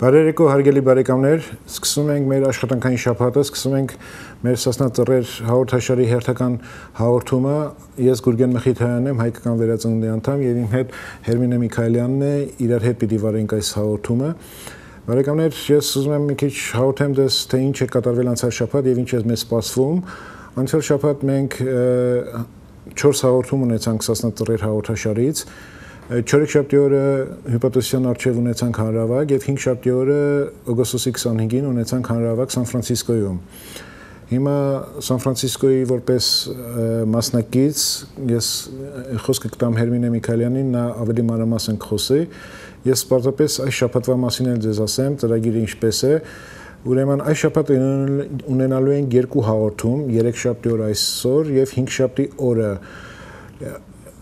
Բարերեկո հարգելի բարեկամներ, սկսում ենք մեր աշխատանքային շաբաթը, սկսում ենք մեր Սասնա ծռեր հաղորդաշարի հերթական հաղորդումը։ Ես Գուրգեն Մխիթայանն եմ, հայկական վերածննդի անդամ եւ իմ հետ Հերմինե Միքայելյանն է, իրար հետ պիտի վարենք այս հաղորդումը։ Բարեկամներ, ես ուզում եմ մի քիչ հաղորդեմ դες թե ինչ է կատարվել անցյալ շաբաթ եւ ինչ է մեզ սպասվում։ Անցյալ շաբաթ մենք 4 հաղորդում ունեցանք Սասնա ծռեր հաղորդաշարից։ Չորեքշաբթի օրը հիպոթեսիան արխիվ ունեցանք հանրավակ եւ 5 շաբթի օրը օգոստոսի 25-ին ունեցանք հանրավակ Սան Ֆրանցիսկոյում։ Հիմա Սան Ֆրանցիսկոյի որպես մասնակից ես խոսքը կտամ Հերմինե Միքայելյանին, նա ավելի մանրամասն կխոսի։ Ես պարզապես այս շաբաթվա մասին էլ ձեզ ասեմ, ծրագիրը ինչպես է։ Ուրեմն այս շաբաթ ունենալու են երկու հաղորդում, 3 շաբթի օր այսօր եւ 5 շաբթի օրը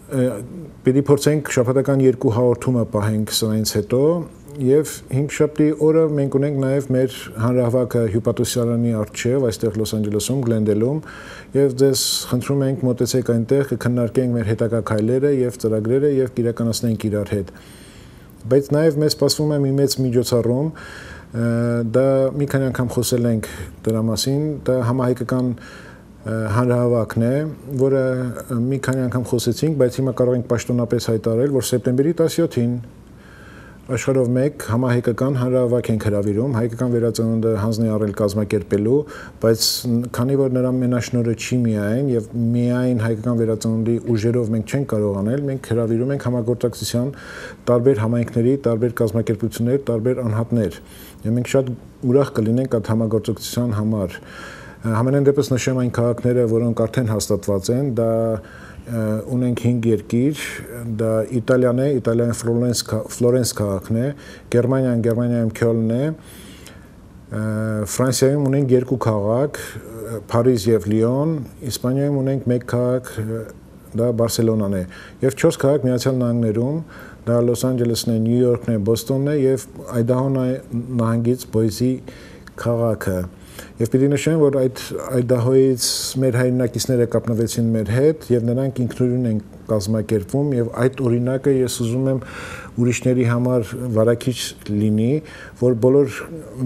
Պիտի փորձենք շաբաթական երկու հաղորդումը պահենք սրանից հետո եւ 5 շաբթի օրը մենք ունենք նաեւ մեր հանրահավաքը հյուպատոսյալանի արչեւ այստեղ Լոս Անջելեսում, Գլենդելում եւ ձեզ խնդրում ենք մտածեք այնտեղ կքննարկենք մեր հետագա քայլերը եւ ծրագրերը եւ կիրականացնենք իրար հետ։ Բայց նաեւ մեզ սպասվում է մի մեծ միջոցառում դա մի քանի անգամ խոսել ենք դրա մասին, դա համահայկական հանրահավաքն է, որը մի քանի անգամ խոսեցինք, բայց հիմա կարող ենք պաշտոնապես հայտարարել, որ սեպտեմբերի 17-ին աշխարհով մեկ համահայկական հանրահավաք ենք հրավիրում, հայկական վերածնունդը հանձնի առել կազմակերպելու, բայց քանի որ նրա մենաշնորը չի միայն եւ միայն հայկական վերածնունդի ուժերով մենք չենք կարող անել, մենք հրավիրում ենք համագործակցության տարբեր համայնքների, տարբեր կազմակերպություններ, տարբեր անհատներ։ Եվ մենք շատ ուրախ կլինենք այդ համագործակցության համար։ Համենայն դեպս նշեմ այն քաղաքները, որոնք արդեն հաստատված են, դա ունենք 5 երկիր, դա Իտալիան է, Իտալիան Ֆլորենս Ֆլորենս քաղաքն է, Գերմանիան Գերմանիայում Քյոլն է, Ֆրանսիայում ունենք երկու քաղաք, Փարիզ եւ Լիոն, Իսպանիայում ունենք մեկ քաղաք, դա Բարսելոնան է, եւ 4 քաղաք Միացյալ Նահանգներում, դա Լոս Անջելեսն է, Նյու Յորքն է, Բոստոնն է եւ Այդահո նահանգից Բոյզի քաղաքը։ Եվ պիտի նշեմ, որ այդ Այդահոյից մեր հայրենակիցները կապնվեցին մեր հետ եւ նրանք ինքնուրույն են կազմակերպվում եւ այդ օրինակը ես ուզում եմ ուրիշների համար վարակիչ լինի, որ բոլոր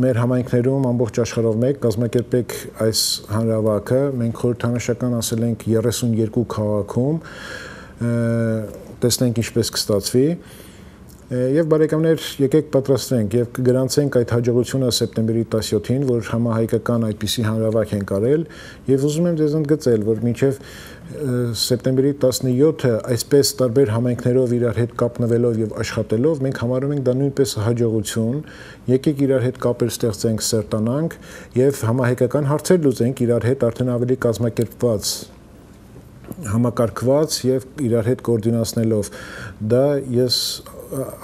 մեր համայնքներում ամբողջ աշխարհով մեկ կազմակերպեք այս հանրավակը։ Մենք խորհրդանշական ասել ենք 32 քաղաքում տեսնենք ինչպես կստացվի Եվ բարեկամներ, եկեք պատրաստվենք եւ կգրանցենք այդ հաջողությունը սեպտեմբերի 17-ին, որ համահայկական այդպիսի հանրավակ են կարել եւ ուզում եմ ձեզ ընդգծել, որ մինչեւ սեպտեմբերի 17-ը այսպես տարբեր համայնքներով իրար հետ կապնվելով եւ աշխատելով մենք համարում ենք դա նույնպես հաջողություն եկեք իրար հետ կապեր ստեղծենք սերտանանք եւ համահայկական հարցեր լուծենք իրար հետ արդեն ավելի կազմակերպված համակարգված եւ իրար հետ կոորդինացնելով դա ես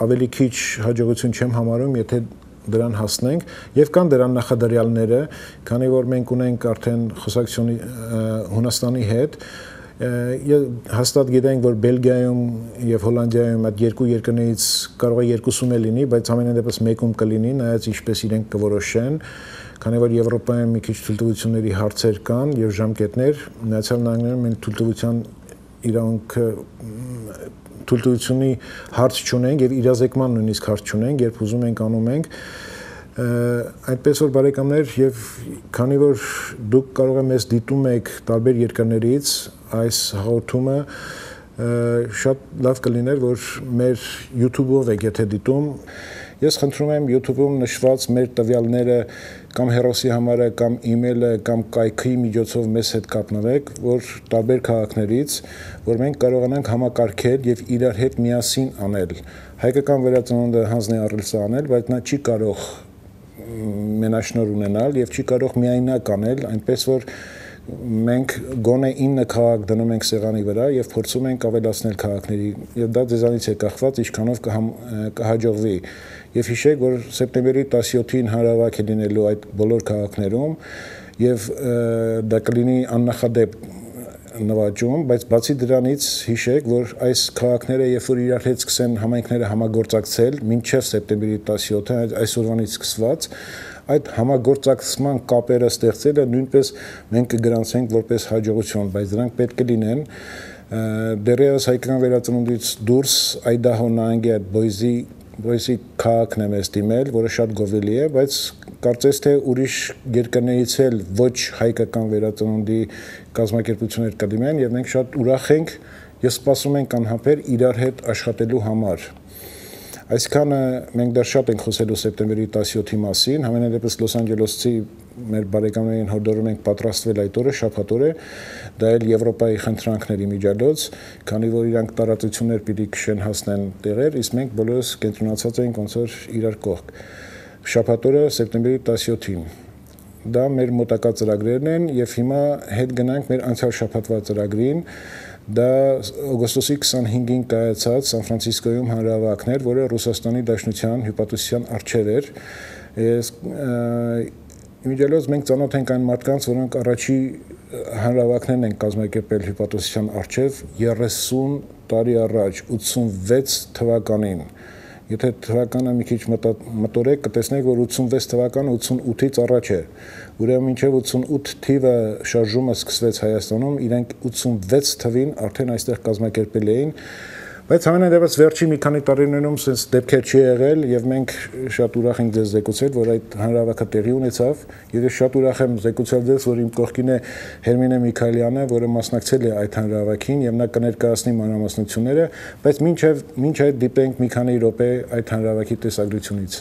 ավելի քիչ հաջողություն չեմ համարում, եթե դրան հասնենք եւ կան դրան նախադրյալները, քանի որ մենք ունենք արդեն խոսակցությունի Հունաստանի հետ հաստատ գիտենք, որ Բելգիայում եւ Հոլանդիայում այդ երկու երկրներից կարող է երկուսում է լինի, բայց ամենայն դեպս մեկում կլինի, նայած ինչպես իրենք կորոշեն, քանի որ Եվրոպայում մի քիչ թույլտվությունների հարցեր կան եւ ժամկետներ, Միացյալ Նահանգներում մենք թույլտվության իրանքը թույլտվությունի հարց չունենք եւ իրազեկման նույնիսկ հարց չունենք, երբ ուզում ենք անում ենք այդպես որ բարեկամներ եւ քանի որ դուք կարող եք մեզ դիտում եք տարբեր երկրներից այս հաղորդումը շատ լավ կլիներ որ մեր YouTube-ով եք եթե դիտում Ես խնդրում եմ YouTube-ում նշված մեր տվյալները կամ հերոսի համարը կամ email-ը կամ կայքի միջոցով մեզ հետ կապնվեք, որ տարբեր քաղաքներից, որ մենք կարողանանք համակարգել եւ իրար հետ միասին անել։ Հայկական վերածնունդը հանձնի առել սա անել, բայց նա չի կարող մենաշնոր ունենալ եւ չի կարող միայնակ անել, այնպես որ մենք գոնե 9 քաղաք դնում ենք սեղանի վրա եւ փորձում ենք ավելացնել քաղաքների եւ դա ձեզանից է կախված ինչքանով կհաջողվի եւ հիշեք որ սեպտեմբերի 17-ին հարավակ է լինելու այդ բոլոր քաղաքներում եւ դա կլինի աննախադեպ նվաճում, բայց բացի դրանից հիշեք, որ այս քաղաքները երբ որ իրար հետ սկսեն համայնքները համագործակցել մինչև սեպտեմբերի 17-ը այսօրվանից սկսված, այդ համագործակցման կապերը ստեղծելը նույնպես մենք կգրանցենք որպես հաջողություն, բայց դրանք պետք է լինեն դերևս հայկական վերածնունդից դուրս Այդահո նահանգի այդ Բոյզի որսի քաղաքն է մեզ դիմել, որը շատ գովելի է, բայց կարծես թե ուրիշ երկրներից էլ ոչ հայկական վերածնունդի կազմակերպություններ կդիմեն եւ մենք շատ ուրախ ենք եւ սպասում ենք անհապեր իրար հետ աշխատելու համար։ Այսքանը մենք դեռ շատ ենք խոսելու սեպտեմբերի 17-ի մասին, համենայնդեպս Լոս Անջելեսցի մեր բարեկամներին հորդորում ենք պատրաստվել այդ օրը, շաբաթ օրը, դա էլ Եվրոպայի խնդրանքների միջալոց, քանի որ իրանք տարածություններ պիտի քշեն հասնեն տեղեր, իսկ մենք բոլորս կենտրոնացած ենք ոնց որ իրար կողք։ Շաբաթ օրը սեպտեմբերի 17-ին դա մեր մոտակա ծրագրերն են եւ հիմա հետ գնանք մեր անցյալ շաբաթվա ծրագրին դա օգոստոսի 25-ին կայացած Սան Ֆրանցիսկոյում հանրահավաքներ, որը Ռուսաստանի Դաշնության հյուպատոսության արչեր էր։ Ես Իմիջիալոց մենք ծանոթ ենք այն մարդկանց, որոնք առաջի հանրավակներն են կազմակերպել հյուպատոսության արչև 30 տարի առաջ 86 թվականին եթե թվականը մի քիչ մտորեք կտեսնեք որ 86 թվականը 88-ից առաջ է ուրեմն մինչև 88 թիվը շարժումը սկսվեց Հայաստանում իրենք 86 թվին արդեն այստեղ կազմակերպել էին Բայց ամենևս վերջի մի քանի տարիներում sense դեպքեր չի եղել եւ մենք շատ ուրախ ենք ձեզ զեկուցել, որ այդ հանրավակը տեղի ունեցավ եւ ես շատ ուրախ եմ զեկուցել ձեզ, որ իմ կողքին է Հերմինե Միքայելյանը, որը մասնակցել է այդ հանրավակին եւ նա կներկայացնի մանրամասնությունները, բայց մինչեւ մինչ այդ դիպենք մի քանի րոպե այդ հանրավակի տեսագրությունից։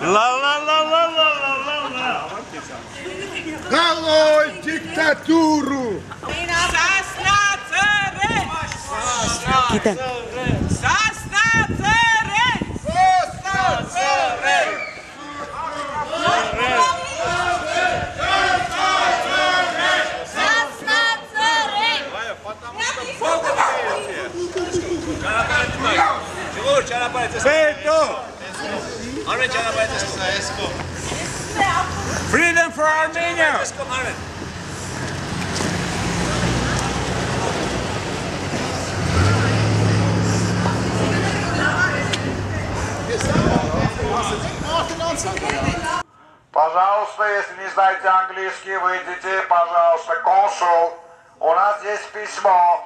La la la la la la la la. Galoj diktaturu! Sasnacere! Kita. Sasnacere! Sasnacere! Sasnacere! Freedom for Armenia! Пожалуйста, если не знаете английский, выйдите, пожалуйста, консул. У нас есть письмо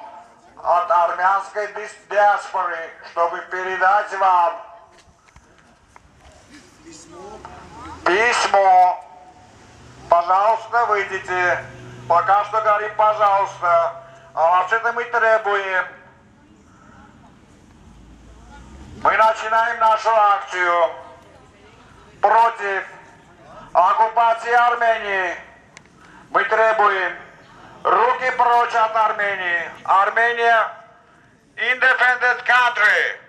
от армянской диаспоры, чтобы передать вам письмо. Пожалуйста, выйдите. Пока что говорим, пожалуйста. А вообще-то мы требуем. Мы начинаем нашу акцию против оккупации Армении. Мы требуем руки прочь от Армении. Армения independent country.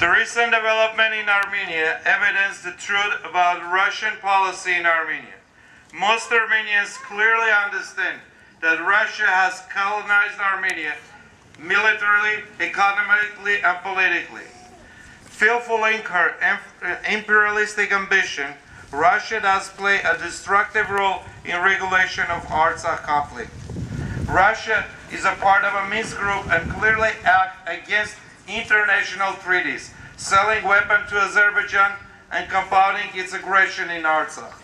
The recent development in Armenia evidenced the truth about Russian policy in Armenia. Most Armenians clearly understand that Russia has colonized Armenia militarily, economically, and politically. Fulfilling her uh, imperialistic ambition, Russia does play a destructive role in regulation of Artsakh conflict. Russia is a part of a Minsk group and clearly acts against international treaties, selling weapons to Azerbaijan and compounding its aggression in Artsakh.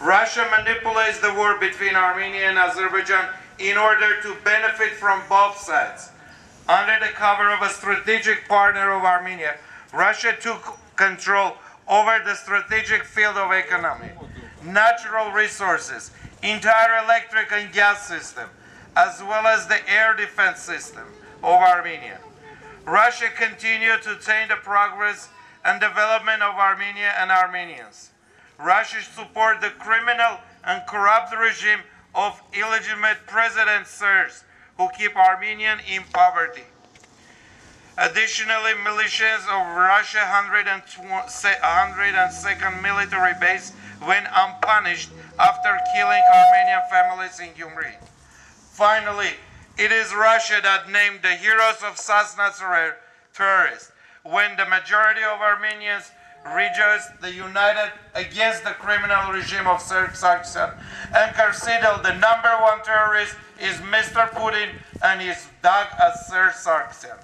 Russia manipulates the war between Armenia and Azerbaijan in order to benefit from both sides. Under the cover of a strategic partner of Armenia, Russia took control over the strategic field of economy, natural resources, entire electric and gas system, as well as the air defense system of Armenia. Russia continued to taint the progress and development of Armenia and Armenians. Russia support the criminal and corrupt regime of illegitimate President Sirs who keep Armenians in poverty. Additionally, militias of Russia 102nd military base went unpunished after killing Armenian families in Gyumri. Finally, it is Russia that named the heroes of Sasnatzer terrorists when the majority of Armenians rejoiced the united against the criminal regime of Sargsyan and considered the number one terrorist is Mr. Putin and his dog as Serge Sargsyan.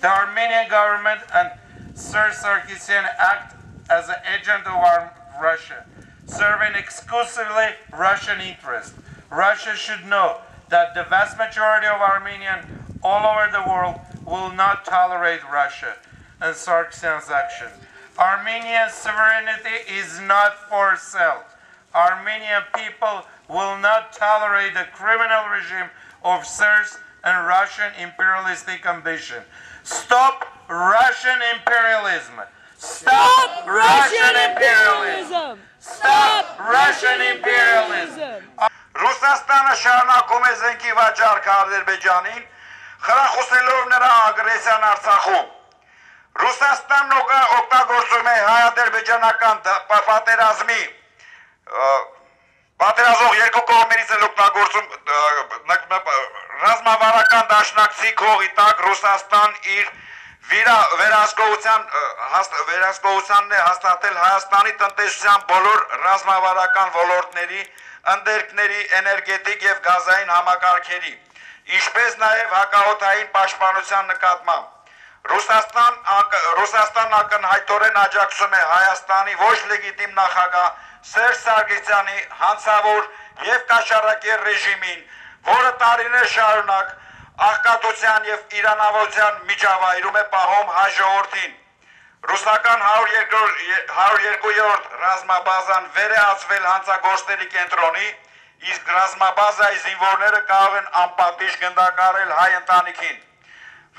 The Armenian government and Sir Sarkisian act as an agent of Russia, serving exclusively Russian interests. Russia should know that the vast majority of Armenians all over the world will not tolerate Russia and Sargsyan's action. Armenian sovereignty is not for sale. Armenian people will not tolerate the criminal regime of Serbs and Russian imperialistic ambition. Stop Russian imperialism. Stop, Russian imperialism. Stop Russian imperialism. Ռուսաստանը շարունակում է զենքի վաճառքը Ադրբեջանին, խրախուսելով նրա ագրեսիան Արցախում։ Ռուսաստանն օգ- օգտագործում է հայ-ադրբեջանական պատերազմի պատերազմող երկու կողմերից էլ օգտագործում ռազմավարական դաշնակցի քողի տակ Ռուսաստան իր վիրա վերահսկողության վերահսկողությանն է հաստատել Հայաստանի տնտեսության բոլոր ռազմավարական ոլորտների, ընդերքների, էներգետիկ եւ գազային համակարգերի, ինչպես նաեւ հակաօթային պաշտպանության նկատմամբ։ Ռուսաստան Ռուսաստան ակնհայտորեն աջակցում է Հայաստանի ոչ լեգիտիմ նախագահ Սերժ Սարգսյանի հանցավոր եւ կաշառակեր ռեժիմին, որը տարիներ շարունակ աղքատության եւ իրանավոզյան միջավայրում է պահում հայ ժողովրդին։ Ռուսական 102-րդ ռազմաբազան վերեացվել հանցագործների կենտրոնի, իսկ ռազմաբազայի զինվորները կարող են անպատիժ գնդակարել հայ ընտանիքին։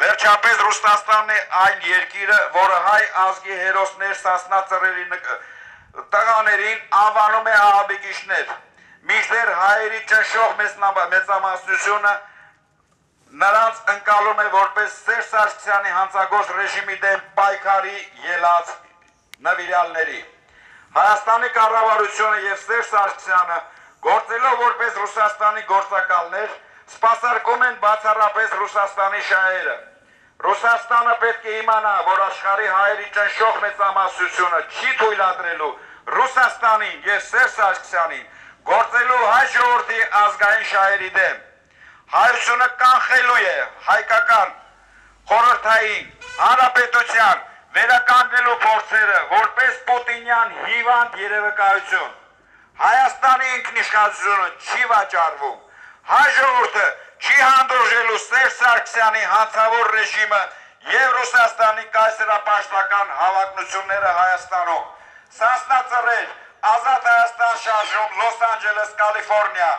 Վերջապես Ռուսաստանն է այն երկիրը, որը հայ ազգի հերոսներ Սասնա ծռերի տղաներին անվանում է ահաբեկիչներ։ Մինչդեռ հայերի ճնշող մեծամասնությունը նրանց ընկալում է որպես Սերժ Սարգսյանի հանցագործ ռեժիմի դեմ պայքարի ելած նվիրալների։ Հայաստանի կառավարությունը եւ Սերժ Սարգսյանը գործելով որպես Ռուսաստանի գործակալներ սпасարկում են բացառապես Ռուսաստանի շահերը։ Ռուսաստանը պետք է իմանա, որ աշխարհի հայերի ճնշող մեծամասնությունը չի թույլատրելու Ռուսաստանին եւ Սերժ Սարգսյանին գործելու հայ ժողովրդի ազգային շահերի դեմ։ Հայությունը կանխելու է հայկական խորհրդային հանրապետության վերականգնելու փորձերը որպես Պուտինյան հիվանդ երևակայություն։ Հայաստանի ինքնիշխանությունը չի վաճառվում։ Հայ ժողովուրդը չի հանդուրժելու Սերժ Սարգսյանի հանցավոր ռեժիմը եւ Ռուսաստանի կայսերապաշտական հավակնությունները Հայաստանում։ Սասնա ծռեր, Ազատ Հայաստան շարժում, Լոս Անջելես, Կալիֆոռնիա։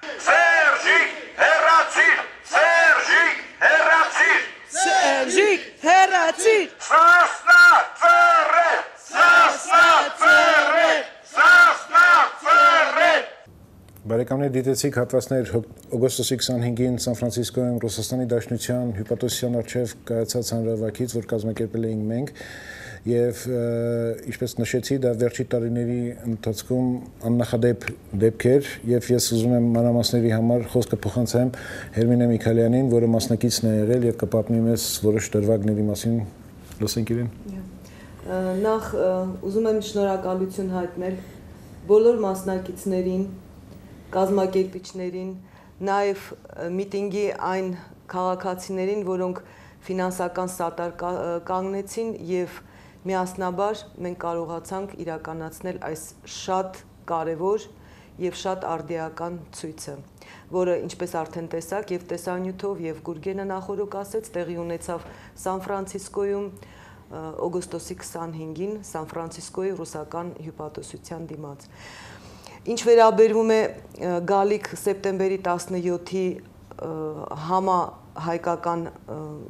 Սերժիկ, հերացիր, Սերժիկ, հերացիր։ Սերժիկ, հերացիր, Սասնա ծռեր, Սասնա ծռեր, Սասնա ծռեր։ Բարեկամներ դիտեցիք հատվածներ օգոստոսի 25-ին Սան Ֆրանցիսկոյում Ռուսաստանի Դաշնության հյուպատոսության արչև կայացած հանրավակից, որ կազմակերպել էինք մենք, եւ ինչպես նշեցի, դա վերջի տարիների ընթացքում աննախադեպ դեպք էր եւ ես ուզում եմ մանրամասների համար խոսքը փոխանցեմ Հերմինե Միքալյանին, որը մասնակիցն է եղել եւ կպատնի մեզ որոշ դրվագների մասին։ Լսենք իրեն։ Նախ ուզում եմ շնորհակալություն հայտնել բոլոր մասնակիցներին, կազմակերպիչներին, նաև միտինգի այն քաղաքացիներին, որոնք ֆինանսական սատար կանգնեցին եւ միասնաբար մենք կարողացանք իրականացնել այս շատ կարևոր եւ շատ արդիական ցույցը, որը ինչպես արդեն տեսակ եւ տեսանյութով եւ Գուրգենը նախորոք ասեց, տեղի ունեցավ Սան Ֆրանցիսկոյում օգոստոսի 25-ին Սան Ֆրանցիսկոյի ռուսական հյուպատոսության դիմաց։ Ինչ վերաբերվում է գալիք սեպտեմբերի 17-ի ը, համա հայկական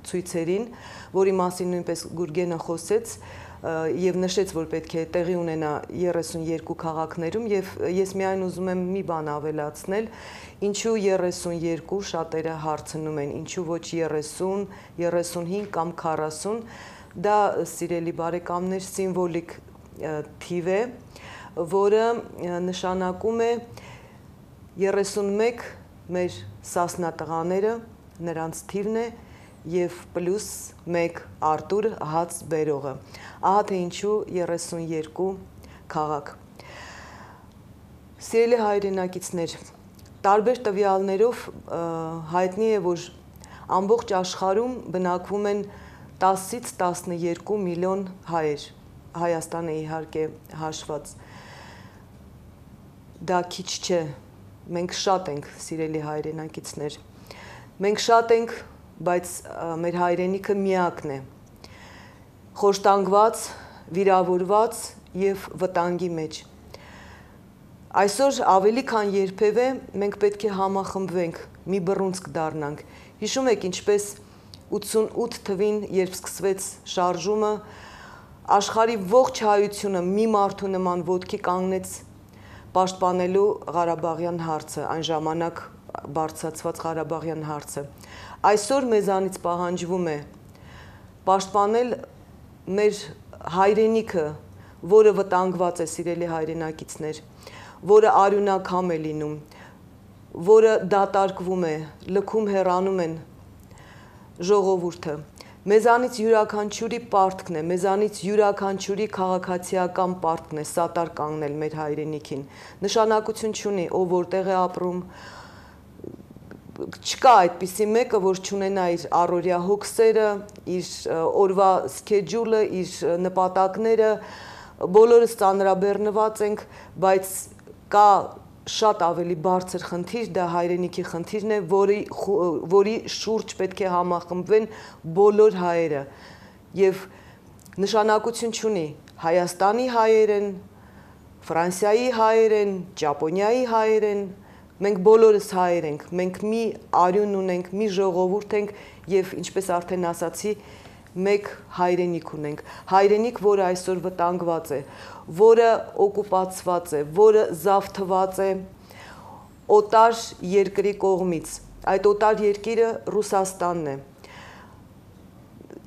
ցույցերին, որի մասին նույնպես Գուրգենը խոսեց եւ նշեց, որ պետք է տեղի ունենա 32 քաղաքներում եւ ես միայն ուզում եմ մի բան ավելացնել, ինչու 32 շատերը հարցնում են, ինչու ոչ 30, 35 կամ 40 դա սիրելի բարեկամներ սիմվոլիկ թիվ է, որը նշանակում է 31 մեր սասնա տղաները նրանց թիվն է եւ պլյուս 1 Արտուր հաց բերողը։ Ահա թե ինչու 32 քաղաք։ Սիրելի հայրենակիցներ, տարբեր տվյալներով հայտնի է, որ ամբողջ աշխարհում բնակվում են 10-ից 12 միլիոն հայեր, Հայաստանը իհարկե հաշված։ դա քիչ չէ։ Մենք շատ ենք, սիրելի հայրենակիցներ։ Մենք շատ ենք, բայց մեր հայրենիքը միակն է։ Խոշտանգված, վիրավորված եւ վտանգի մեջ։ Այսօր ավելի քան երբևէ մենք պետք է համախմբվենք, մի բռունցք դառնանք։ Հիշում եք ինչպես 88 թվին, երբ սկսվեց շարժումը, աշխարի ողջ հայությունը մի մարդու նման ոտքի կանգնեց պաշտպանելու Ղարաբաղյան հարցը, այն ժամանակ բարձրացված Ղարաբաղյան հարցը։ Այսօր մեզանից պահանջվում է պաշտպանել մեր հայրենիքը, որը վտանգված է սիրելի հայրենակիցներ, որը արյունակամ է լինում, որը դատարկվում է, լքում հեռանում են ժողովուրդը։ Մեզանից յուրաքանչյուրի պարտքն է, մեզանից յուրաքանչյուրի քաղաքացիական պարտքն է սատար կանգնել մեր հայրենիքին։ Նշանակություն չունի, ով որտեղ է ապրում, չկա այդպիսի մեկը, որ չունենա իր առօրյա հոգսերը, իր օրվա սքեջուլը, իր նպատակները, բոլորս ծանրաբեռնված ենք, բայց կա շատ ավելի բարձր խնդիր, դա հայրենիքի խնդիրն է, որի որի շուրջ պետք է համախմբվեն բոլոր հայերը։ Եվ նշանակություն չունի Հայաստանի հայերեն, Ֆրանսիայի հայերեն, Ճապոնիայի հայերեն, մենք բոլորս հայեր ենք, մենք մի արյուն ունենք, մի ժողովուրդ ենք եւ ինչպես արդեն ասացի, մեկ հայրենիք ունենք։ Հայրենիք, որը այսօր վտանգված է, որը օկուպացված է, որը զավթված է օտար երկրի կողմից։ Այդ օտար երկիրը Ռուսաստանն է։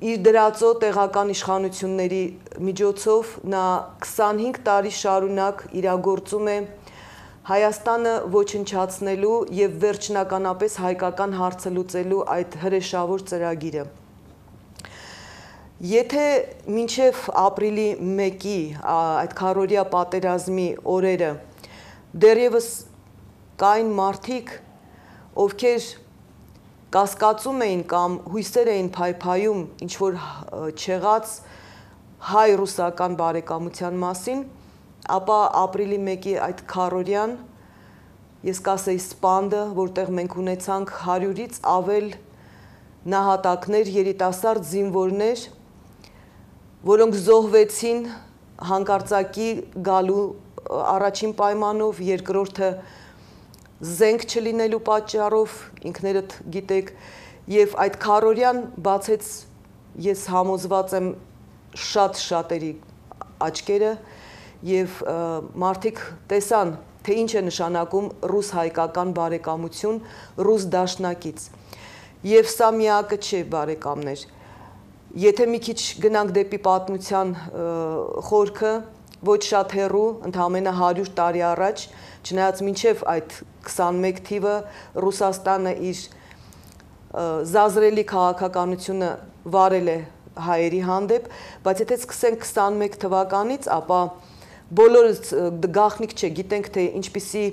Իր դրածո տեղական իշխանությունների միջոցով նա 25 տարի շարունակ իրագործում է Հայաստանը ոչնչացնելու եւ վերջնականապես հայկական հարցը լուծելու այդ հրեշավոր ծրագիրը։ Եթե մինչև ապրիլի 1-ի այդ քարորիա պատերազմի օրերը դեռևս կային մարդիկ, ովքեր կասկածում էին կամ հույսեր էին փայփայում ինչ որ չեղած հայ-ռուսական բարեկամության մասին, ապա ապրիլի 1-ի այդ քարորյան ես կասեի սպանդը, որտեղ մենք ունեցանք 100-ից ավել նահատակներ, երիտասարդ զինվորներ, որոնք զոհվեցին հանկարծակի գալու առաջին պայմանով, երկրորդը զենք չլինելու պատճառով, ինքներդ գիտեք, եւ այդ քարորյան բացեց ես համոզված եմ շատ շատերի աչքերը եւ մարդիկ տեսան թե ինչ է նշանակում ռուս-հայկական բարեկամություն, ռուս դաշնակից։ Եվ սա միակը չէ բարեկամներ Եթե մի քիչ գնանք դեպի պատմության խորքը, ոչ շատ հեռու, ընդամենը 100 տարի առաջ, չնայած մինչև այդ 21 թիվը Ռուսաստանը իր զազրելի քաղաքականությունը վարել է հայերի հանդեպ, բայց եթե սկսենք 21 թվականից, ապա բոլորս գաղտնիք չէ, գիտենք թե ինչպիսի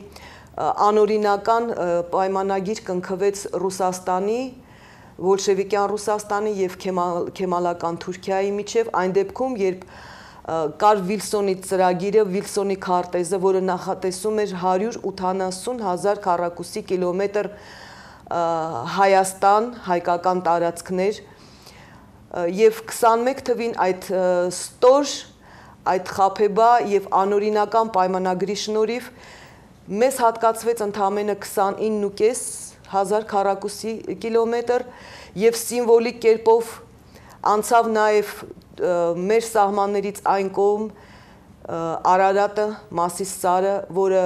անօրինական պայմանագիր կնքվեց Ռուսաստանի բոլշևիկյան Ռուսաստանի եւ քեմալական Թուրքիայի միջև այն դեպքում, երբ կար Վիլսոնի ծրագիրը, Վիլսոնի քարտեզը, որը նախատեսում էր 180.000 քառակուսի կիլոմետր Հայաստան, հայկական տարածքներ եւ 21 թվին այդ ստոր այդ խափեբա եւ անօրինական պայմանագրի շնորհիվ մեզ հատկացվեց ընդամենը 29.5 1000 քառակուսի կիլոմետր եւ սիմվոլիկ կերպով անցավ նաեւ մեր սահմաններից այն կողմ Արարատը, Մասիս սարը, որը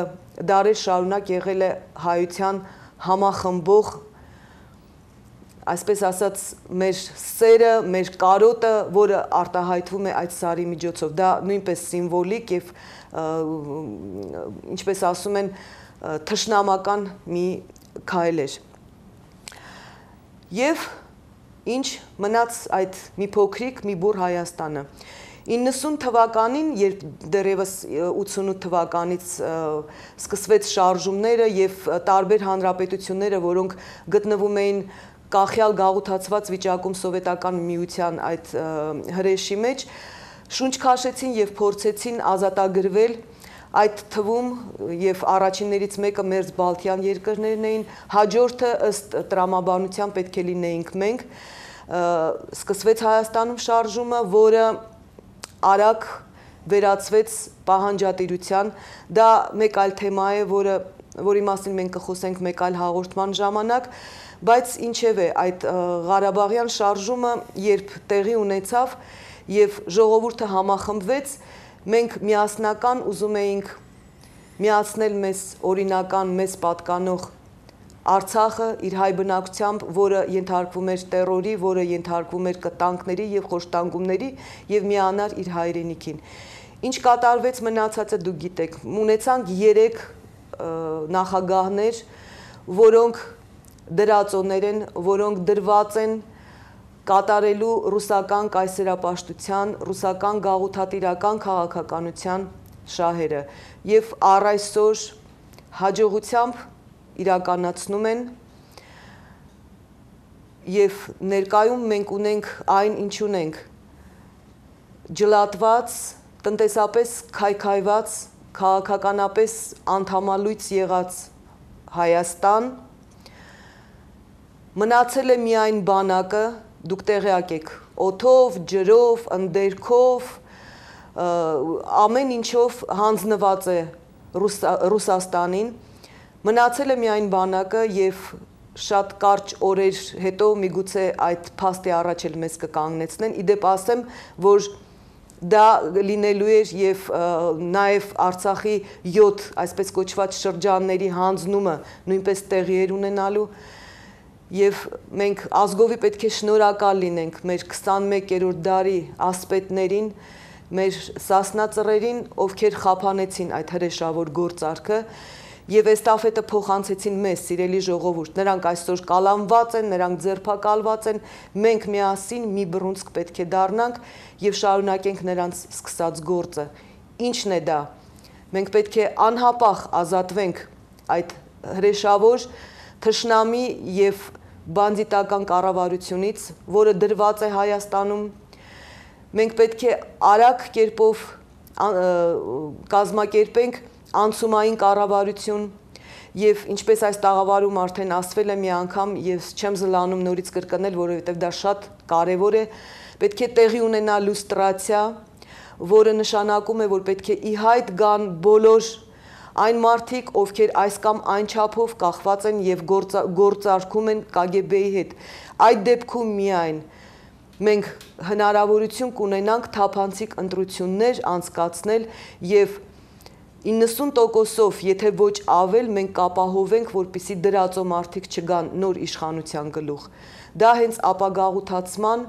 դարեր շարունակ եղել է հայության համախմբող այսպես ասած մեր սերը, մեր կարոտը, որը արտահայտվում է այդ սարի միջոցով, դա նույնպես սիմվոլիկ եւ ինչպես ասում են թշնամական մի քայլ էր։ Եվ ինչ մնաց այդ մի փոքրիկ մի բուր Հայաստանը։ 90 թվականին, երբ դեռևս 88 թվականից սկսվեց շարժումները եւ տարբեր հանրապետությունները, որոնք գտնվում էին կախյալ գաղութացված վիճակում սովետական միության այդ հրեշի մեջ, շունչ քաշեցին եւ փորձեցին ազատագրվել այդ թվում եւ առաջիններից մեկը մեր Բալթյան երկրներն էին, հաջորդը ըստ տրամաբանության պետք է լինեինք մենք։ Սկսվեց Հայաստանում շարժումը, որը արագ վերածվեց պահանջատիրության։ Դա մեկ այլ թեմա է, որը որի մասին մենք կխոսենք մեկ այլ հաղորդման ժամանակ, բայց ինչևէ այդ Ղարաբաղյան շարժումը երբ տեղի ունեցավ եւ ժողովուրդը համախմբվեց, մենք միասնական ուզում էինք միացնել մեզ օրինական, մեզ պատկանող Արցախը իր հայ բնակությամբ, որը ենթարկվում էր terrorի, որը ենթարկվում էր կտանքների եւ խոշտանգումների եւ միանար իր հայրենիքին։ Ինչ կատարվեց մնացածը դուք գիտեք։ Ունեցանք 3 նախագահներ, որոնք դրածոներ են, որոնք դրված են կատարելու ռուսական կայսերապաշտության, ռուսական գաղութատիրական քաղաքականության շահերը եւ առ այսօր հաջողությամբ իրականացնում են եւ ներկայում մենք ունենք այն ինչ ունենք. ջլատված տնտեսապես քայքայված քաղաքականապես անդամալույց եղած Հայաստան մնացել է միայն բանակը դուք տեղյակ եք օթով, ջրով, ընդերքով, ամեն ինչով հանձնված է Ռուս, Ռուսաստանին։ Մնացել է միայն բանակը եւ շատ կարճ օրեր հետո միգուցե այդ փաստի առաջ էլ մեզ կկանգնեցնեն։ Իդեպ ասեմ, որ դա լինելու էր եւ նաեւ Արցախի 7 այսպես կոչված շրջանների հանձնումը նույնպես տեղի էր ունենալու եւ մենք ազգովի պետք է շնորհակալ լինենք մեր 21-րդ դարի ասպետներին, մեր սասնածռերին, ովքեր խափանեցին այդ հրեշավոր գործարքը եւ էստաֆետը փոխանցեցին մեզ, սիրելի ժողովուրդ։ Նրանք այսօր կալանված են, նրանք ձերբակալված են, մենք միասին մի բռունցք պետք է դառնանք եւ շարունակենք նրանց սկսած գործը։ Ինչն է դա։ Մենք պետք է անհապաղ ազատվենք այդ հրեշավոր թշնամի եւ բանդիտական կառավարությունից, որը դրված է Հայաստանում, մենք պետք է արագ կերպով կազմակերպենք անցումային կառավարություն եւ ինչպես այս տաղավարում արդեն ասվել է մի անգամ եւ չեմ զլանում նորից կրկնել, որովհետեւ դա շատ կարեւոր է, պետք է տեղի ունենա լուստրացիա, որը նշանակում է, որ պետք է ի հայտ գան բոլոր այն մարդիկ, ովքեր այս կամ այն չափով կախված են եւ գործարկում են KGB-ի հետ։ Այդ դեպքում միայն մենք հնարավորություն կունենանք թափանցիկ ընտրություններ անցկացնել եւ 90%-ով, եթե ոչ ավել, մենք կապահովենք, որպիսի դրածո մարդիկ չգան նոր իշխանության գլուխ։ Դա հենց ապագաղութացման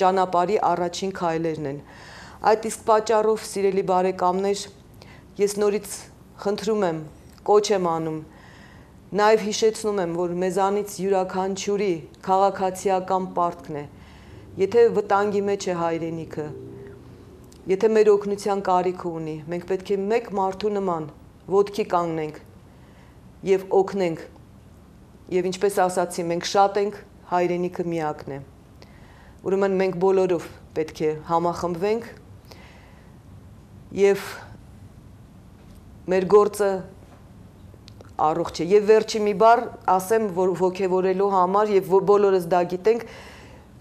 ճանապարհի առաջին քայլերն են։ Այդ իսկ պատճառով, սիրելի բարեկամներ, ես նորից խնդրում եմ, կոչ եմ անում, նաև հիշեցնում եմ, որ մեզանից յուրաքանչյուրի քաղաքացիական պարտքն է, եթե վտանգի մեջ է հայրենիքը, եթե մեր օգնության կարիքը ունի, մենք պետք է մեկ մարդու նման ոտքի կանգնենք եւ օգնենք։ Եվ ինչպես ասացի, մենք շատ ենք, հայրենիքը միակն է։ Ուրեմն մենք բոլորով պետք է համախմբվենք եւ մեր գործը առողջ է։ Եվ վերջի մի բառ ասեմ, որ ողջևորելու համար եւ բոլորս դա գիտենք,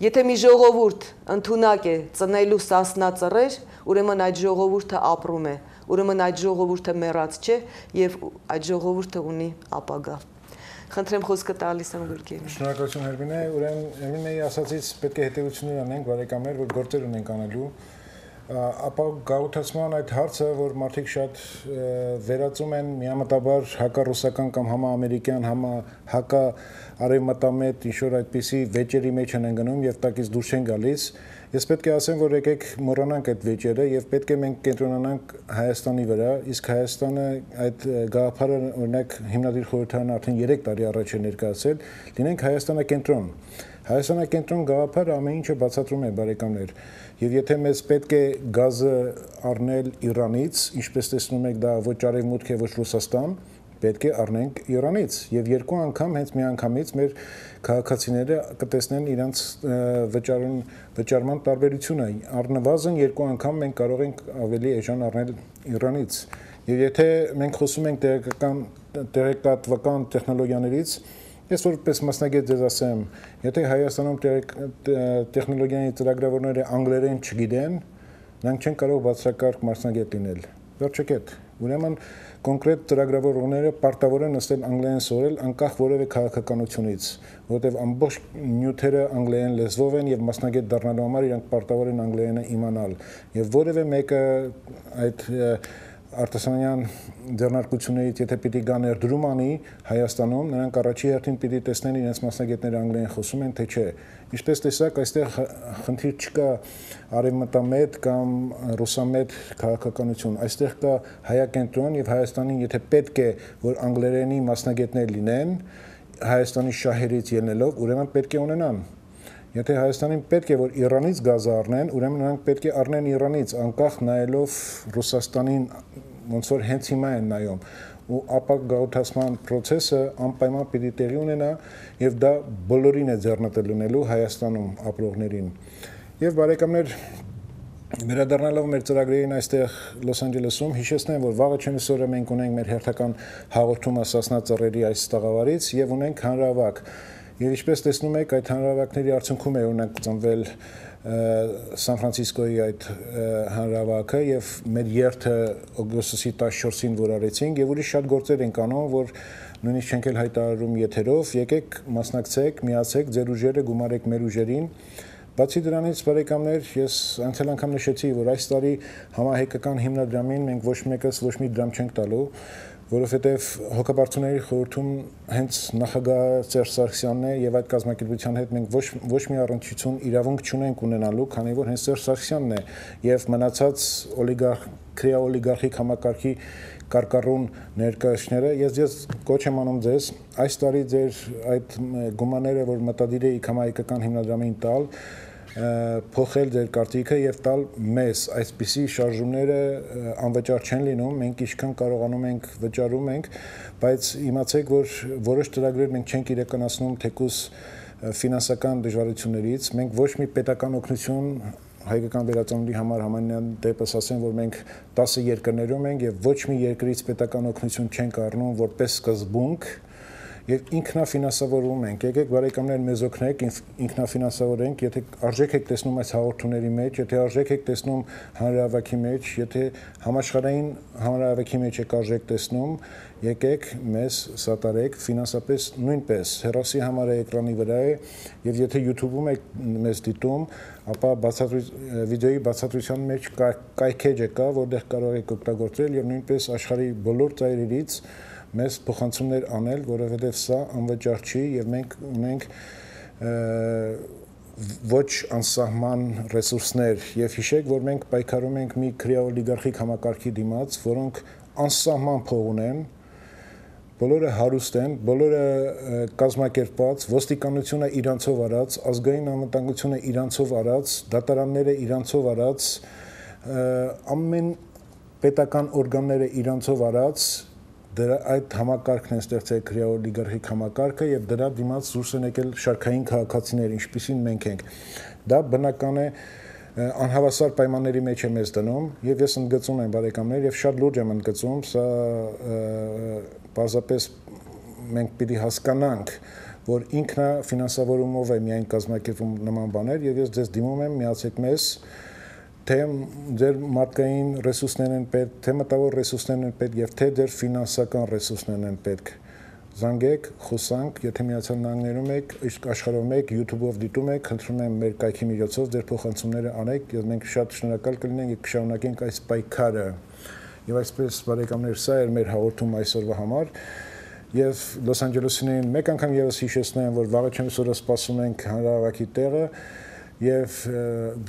եթե մի ժողովուրդ ընդունակ է ծնելու սասնա ծռեր, ուրեմն այդ ժողովուրդը ապրում է, ուրեմն այդ ժողովուրդը մեռած չէ եւ այդ ժողովուրդը ունի ապագա։ Խնդրեմ խոսքը տալիս եմ Գուրգենին։ Շնորհակալություն Հերմինե, ուրեմն Հերմինեի ասացից պետք է հետեւություններ անենք, բարեկամներ, որ գործեր ունենք անելու ապա գաղութացման այդ հարցը, որ մարդիկ շատ վերածում են միամտաբար հակառուսական կամ համաամերիկյան, համա հակա արևմտամետ ինչ-որ այդպիսի վեճերի մեջ են գնում եւ տակից դուրս չեն գալիս, ես պետք է ասեմ, որ եկեք մոռանանք այդ վեճերը եւ պետք է մենք կենտրոնանանք Հայաստանի վրա, իսկ Հայաստանը այդ գաղափարը օրինակ հիմնադիր խորհրդարանը արդեն 3 տարի առաջ է ներկայացել, լինենք Հայաստանը կենտրոն։ Հայաստանը կենտրոն գաղափարը ամեն ինչը բացատրում է բարեկամներ Եվ եթե մեզ պետք է գազը առնել Իրանից, ինչպես տեսնում եք, դա ոչ արևմուտք է, ոչ Ռուսաստան, պետք է առնենք Իրանից եւ երկու անգամ հենց մի անգամից մեր քաղաքացիները կտեսնեն իրանց վճարուն վճարման տարբերությունը առնվազն երկու անգամ մենք կարող ենք ավելի էժան առնել Իրանից Եվ եթե մենք խոսում ենք տեղեկական տեղեկատվական տեխնոլոգիաներից, ես որպես մասնագետ ձեզ ասեմ, եթե Հայաստանում տեխնոլոգիայի ծրագրավորները անգլերեն չգիտեն, նրանք չեն կարող բացակարգ մասնագետ լինել։ Վերջակետ։ Ուրեմն կոնկրետ ծրագրավորողները պարտավոր են նստել անգլերեն սովորել անկախ որևէ քաղաքականությունից, որովհետև ամբողջ նյութերը անգլերեն լեզվով են եւ մասնագետ դառնալու համար իրանք պարտավոր են անգլերենը իմանալ։ Եվ որևէ մեկը այդ արտասանյան ձեռնարկություններից եթե պիտի գա ներդրում անի Հայաստանում, նրանք առաջի հերթին պիտի տեսնեն իրենց մասնագետները անգլերեն խոսում են, թե չէ։ Ինչպես տեսակ, այստեղ խնդիր չկա արևմտամետ կամ ռուսամետ քաղաքականություն։ Այստեղ կա հայակենտրոն եւ Հայաստանին, եթե պետք է, որ անգլերենի մասնագետներ լինեն, Հայաստանի շահերից ելնելով, ուրեմն պետք է ունենան Եթե Հայաստանին պետք է որ Իրանից գազը առնեն, ուրեմն նրանք պետք է առնեն Իրանից, անկախ նայելով Ռուսաստանին ոնց որ հենց հիմա են նայում ու ապա գաղութացման process-ը անպայման պիտի տեղի ունենա եւ դա բոլորին է ձեռնտել լինելու Հայաստանում ապրողներին։ Եվ բարեկամներ Վերադառնալով մեր ծրագրերին այստեղ Լոս Անջելեսում հիշեցնեմ, որ վաղը չեմիսօրը մենք ունենք մեր հերթական հաղորդումը Սասնա ծռերի այս տաղավարից եւ ունենք հանրավակ։ Եվ ինչպես տեսնում եք, այդ հանրավակների արդյունքում է օրինակ ծնվել Սան Ֆրանցիսկոյի այդ հանրավակը եւ մեր երթը օգոստոսի 14-ին որ արեցինք եւ ուրիշ շատ գործեր են անում, որ նույնիսկ չենք էլ հայտարարում եթերով, եկեք մասնակցեք, միացեք, ձեր ուժերը գումարեք մեր ուժերին։ Բացի դրանից, բարեկամներ, ես անցյալ անգամ նշեցի, որ այս տարի համահայկական հիմնադրամին մենք ոչ մեկս ոչ մի դրամ չենք տալու, որովհետև հոգաբարձուների խորհրդում հենց նախագահ Սերժ Սարգսյանն է եւ այդ կազմակերպության հետ մենք ոչ ոչ մի առնչություն իրավունք չունենք ունենալու, քանի որ հենց Սերժ Սարգսյանն է եւ մնացած օլիգարխ քրեա օլիգարխիկ համակարգի կարկառուն ներկայացները ես ես կոչ եմ անում ձեզ այս տարի ձեր այդ գումարները որ մտադիր եք համայնքական հիմնադրամին տալ փոխել ձեր կարտիկը եւ տալ մեզ այսպիսի շարժումները անվճար չեն լինում մենք ինչքան կարողանում ենք վճարում ենք բայց իմացեք որ որոշ ծրագրեր մենք չենք իրականացնում թեկուս ֆինանսական դժվարություններից մենք ոչ մի պետական օգնություն հայկական վերածնունդի համար համանյան դեպս ասեմ, որ մենք 10 երկրներում ենք եւ ոչ մի երկրից պետական օգնություն չենք առնում որպես սկզբունք, եւ ինքնաֆինանսավորվում ենք։ Եկեք բարեկամներ մեզ օգնեք, ինքնաֆինանսավորենք, եթե արժեք եք տեսնում այս հաղորդումների մեջ, եթե արժեք եք տեսնում հանրահավաքի մեջ, եթե համաշխարհային հանրահավաքի մեջ եք արժեք տեսնում, եկեք մեզ սատարեք ֆինանսապես նույնպես հերոսի համարը էկրանի վրա է եւ եթե YouTube-ում եք մեզ դիտում, ապա բացատրույց վիդեոյի բացատրության մեջ կայքեջը կա, որտեղ կարող եք օգտագործել եւ նույնպես աշխարհի բոլոր ծայրերից մեզ փոխանցումներ անել, որովհետև սա անվճար չի եւ մենք ունենք ոչ անսահման ռեսուրսներ եւ հիշեք, որ մենք պայքարում ենք մի քրեոլիգարխիկ համակարգի դիմաց, որոնք անսահման փող ունեն, բոլորը հարուստ են, բոլորը կազմակերպված, ոստիկանությունը իրանցով արած, ազգային անվտանգությունը իրանցով արած, դատարանները իրանցով արած, ամեն պետական օրգանները իրանցով արած դրա այդ համակարգն են ստեղծել քրեոլիգարխիկ համակարգը եւ դրա դիմաց դուրս են եկել շարքային քաղաքացիներ, ինչպիսին մենք ենք։ Դա բնական է անհավասար պայմանների մեջ է մեզ դնում եւ ես ընդգծում եմ բարեկամներ եւ շատ լուրջ եմ ընդգծում, սա բազապես մենք պիտի հասկանանք, որ ինքնա ֆինանսավորումով է միայն կազմակերպում նման բաներ եւ ես ձեզ դիմում եմ միացեք մեզ թե ձեր մարդկային ռեսուրսներն են պետք, թե մտավոր ռեսուրսներն են պետք եւ թե ձեր ֆինանսական ռեսուրսներն են պետք։ Զանգեք, խոսանք, եթե Միացյալ Նահանգներում եք, իսկ աշխարհում եք, YouTube-ով դիտում եք, խնդրում եմ մեր կայքի միջոցով ձեր փոխանցումները անեք, եւ մենք շատ շնորհակալ կլինենք եւ կշարունակենք այս պայքարը։ Եվ այսպես բարեկամներ, սա էր մեր հաղորդում այսօրվա համար եւ Լոս Անջելեսին մեկ անգամ եւս հիշեցնեմ, որ վաղը չեմ սորը սպասում ենք հանրահավաքի տեղը եւ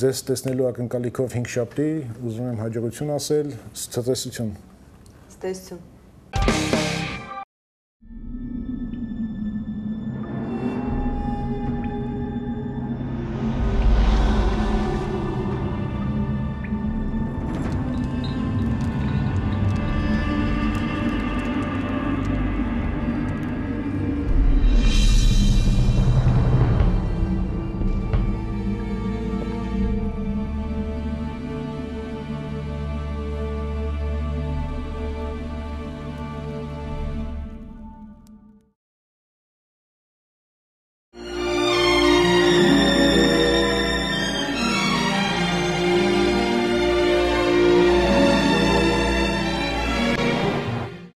ձեզ տեսնելու ակնկալիքով 5 շաբթի ուզում եմ հաջողություն ասել, ցտեսություն։ Ցտեսություն։